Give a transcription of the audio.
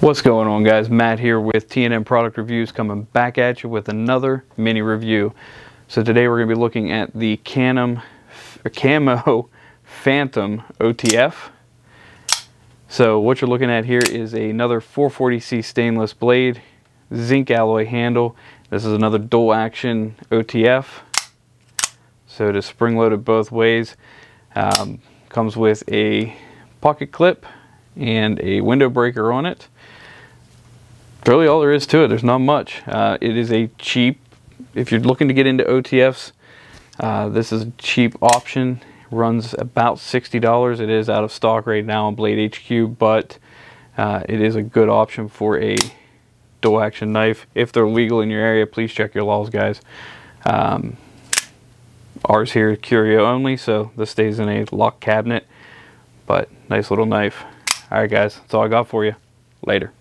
What's going on guys? Matt here with TNM Product Reviews coming back at you with another mini review. So today we're going to be looking at the Canem, Camo Phantom OTF. So what you're looking at here is another 440C stainless blade, zinc alloy handle. This is another dual action OTF. So it is spring loaded both ways. Um, comes with a pocket clip and a window breaker on it really all there is to it. There's not much. Uh, it is a cheap, if you're looking to get into OTFs, uh, this is a cheap option. Runs about $60. It is out of stock right now on Blade HQ, but uh, it is a good option for a dual action knife. If they're legal in your area, please check your laws, guys. Um, ours here is curio only, so this stays in a locked cabinet, but nice little knife. All right, guys, that's all I got for you. Later.